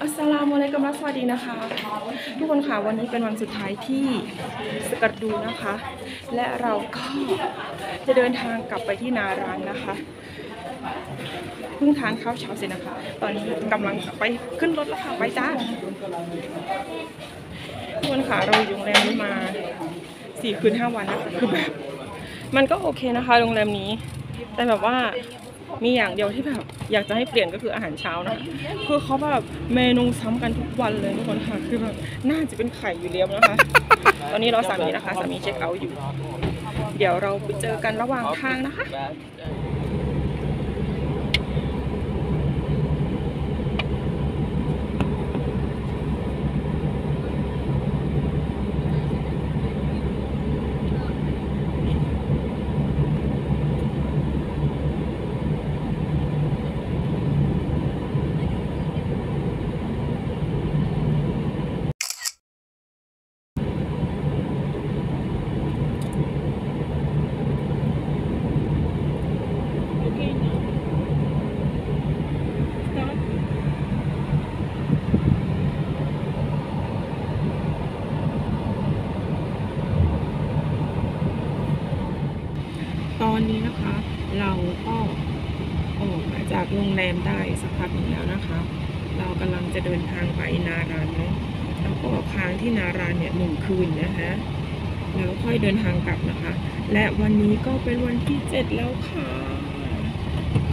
อัสสลามุอะลัยกุมและสวัสดีนะคะ ทุกคนค่ะวันนี้เป็นวันสุดท้ายที่สกัดดูนะคะ และเราก็จะเดินทางกลับไปที่นารานนะคะเพิ่งทานข้าวเช้าเสร็จนะคะ ตอนนี้กำลังไปขึ้นรถแล้วค่ะไปจ้าทุกคนค่ะเราอยู่โรงแรมนี้มาสี่คืนห้าวันนะคะคือแบบมันก็โอเคนะคะ โรงแรมนี้ แต่แบบว่า มีอย่างเดียวที่แบบอยากจะให้เปลี่ยนก็คืออาหารเช้านะคือเขาแบบเมนูซ้ำกันทุกวันเลยทุกคนค่ะ คือแบบน่าจะเป็นไข่อยู่เล้วนะคะ ตอนนี้เราสามีนะคะสามีเช็คเอาท์อยู่ เดี๋ยวเราไปเจอกันระหว่างทางนะคะ อนนี้นะคะ เราก็ออกมาจากโรงแรมได้สักพักหนึ่งแล้วนะคะ เรากำลังจะเดินทางไปนารานเนาะแล้วก็ค้างที่นารานเนี่ยหนึ่งคืนนะคะแล้วค่อยเดินทางกลับนะคะ และวันนี้ก็เป็นวันที่เจ็ดแล้วค่ะ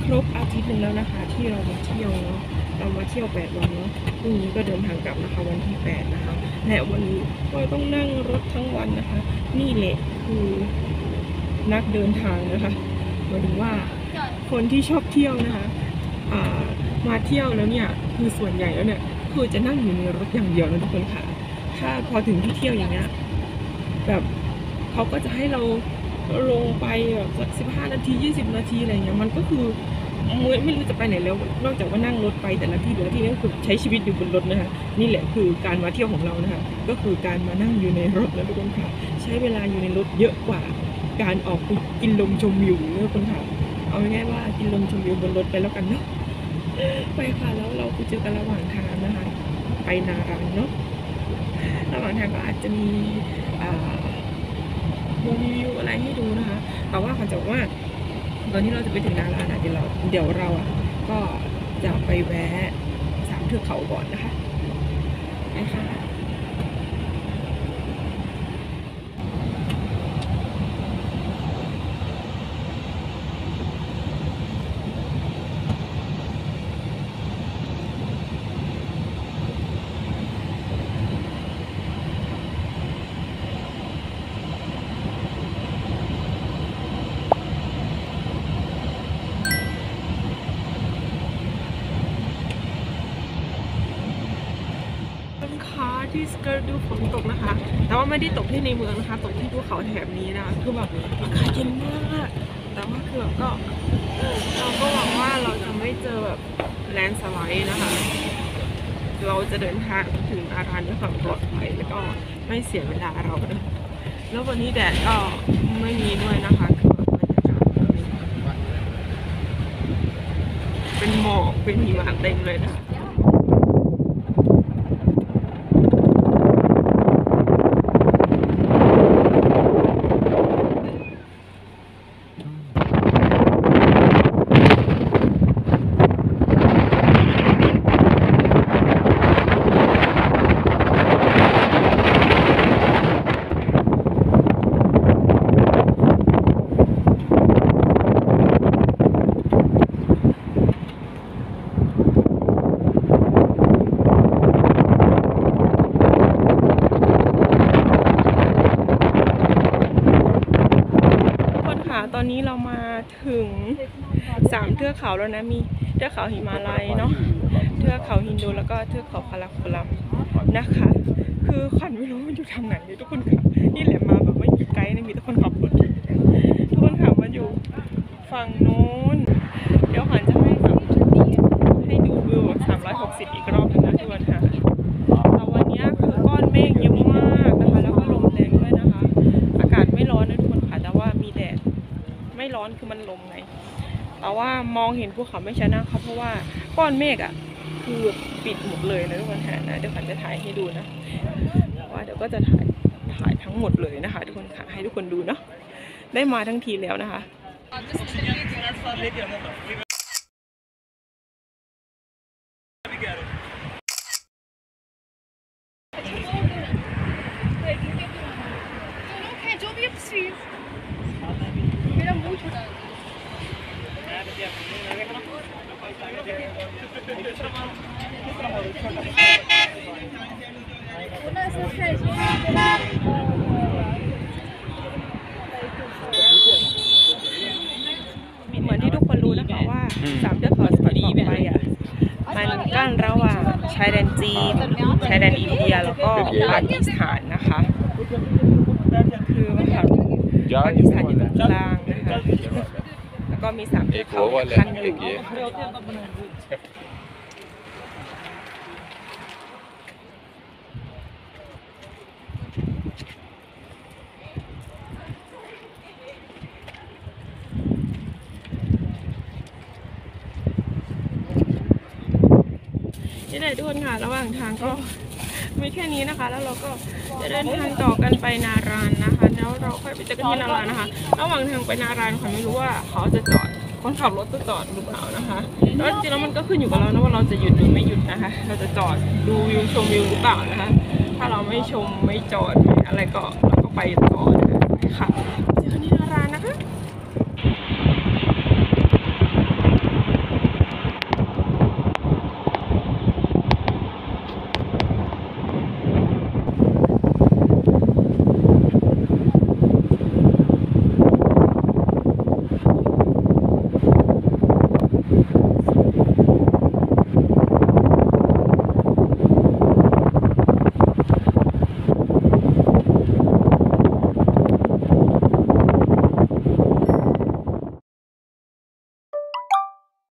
ครบอาทิตย์หนึ่งแล้วนะคะ ที่เรามาเที่ยวเนาะเรามาเที่ยวแปดวันเนาะพรุ่งนี้ก็เดินทางกลับนะคะวันที่แปดนะคะและวันนี้ก็ต้องนั่งรถทั้งวันนะคะ นี่แหละคือ นักเดินทางนะคะมายถึงว่าคนที่ชอบเที่ยวนะคะามาเที่ยวแล้วเนี่ยคือส่วนใหญ่แล้วเนี่ยคือจะนั่งอยู่ในรถอย่างเดียวนะทุกคนค่ะ ถ้าพอถึงที่เที่ยวอย่างเงี้ยแบบเขาก็จะให้เราลงไปแบบสักสิบห้านาทียี่สิบนาทีอะไรเงี้ยมันก็คือไม่ไม่รู้จะไปไหนแล้ว นอกจากว่านั่งรถไปแต่ละที่แต่ละที่นั่นคือใช้ชีวิตอยู่บนรถนะคะนี่แหละคือการมาเที่ยวของเรานะคะก็คือการมานั่งอยู่ในรถนะทุกคนค่ะ ใช้เวลาอยู่ในรถเยอะกว่า การออกไปกินลมชมวิวเนี่ยคนค่ะเอาง่ายๆว่ากินลมชมวิวบนรถไปแล้วกันเนาะไปค่ะแล้วเราไปเจอกันระหว่างทางนะคะ ไปนารังเนาะระหว่างทางก็อาจจะมีรีวิวอะไรให้ดูนะคะ แต่ว่าขวัญจะบอกว่าตอนที่เราจะไปถึงนารังอะเดี๋ยวเราเดี๋ยวเราอะก็จะไปแวะสามเทือกเขาก่อนนะคะไปค่ะ ต้นค้า ที่สเกิร์ตดูฝนตกนะคะ แต่ว่าไม่ได้ตกที่ในเมืองนะคะ ตกที่ภูเขาแถบนี้นะคะ คือแบบอากาศเย็นมาก แต่ว่าคือแบบก็เราก็หวังว่าเราจะไม่เจอแบบแลนสไลด์นะคะ เราจะเดินทางถึงอาคารด้วยความปลอดภัยแล้วก็ไม่เสียเวลาเรานะแล้ววันนี้แดดก็ไม่มีด้วยนะคะคือแบบบรรยากาศเป็นหมอกเป็นหิมะเต็มเลยนะคะ อนนี้เรามาถึงสามเทือกเขาแล้วนะ มีเทือกเขาหิมาลัยเนาะเทือกเขาฮินดูแล้วก็เทือกเขาคาราโคลัมนะคะ คือขวัญไม่รู้มันอยู่ทางไหนเลยทุกคนค่ะนี่แหละมาแบบไม่มีไกด์นมีแต่คนขับรถทุกคนค่ะมาอยู่ฝั่งนู้น เดี๋ยวขวัญจะให้แบบให้ดูวิวแบบ360 อีก อนคือมันลมไง แต่ว่ามองเห็นภูเขาไม่ชัดนะคะเพราะว่าก้อนเมฆอะ คือปิดหมดเลยนะทุกคนค่ะนะเดี๋ยวขันจะถ่ายให้ดูนะว่าเดี๋ยวก็จะถ่ายถ่ายทั้งหมดเลยนะคะ ทุกคนค่ะให้ทุกคนดูเนาะได้มาทั้งทีแล้วนะคะ ชายแดนจีนชายแดนอินเดียแล้วก็ปากีสถานนะคะคือมันแบบปากีสถานอยู่ตรงกลางนะคะแล้วก็มีสามเทือกเขาขั้นอยู่ นี่แหละทุกคนค่ะ ระหว่างทางก็มีแค่นี้นะคะ แล้วเราก็จะเดินทางต่อกันไปนารานนะคะ แล้วเราค่อยไปเจอกันที่นารานนะคะ ระหว่างทางไปนารานค่ะไม่รู้ว่าเขาจะจอดคนขับรถจะจอดหรือเปล่านะคะแล้วจริงๆแล้วมันก็ขึ้นอยู่กับเรานะว่าเราจะหยุดหรือไม่หยุดนะคะ เราจะจอดดูวิวชมวิวหรือเปล่านะคะ ถ้าเราไม่ชมไม่จอดอะไรก็เราก็ไปต่อนะคะค่ะเจอกันที่นารานนะคะ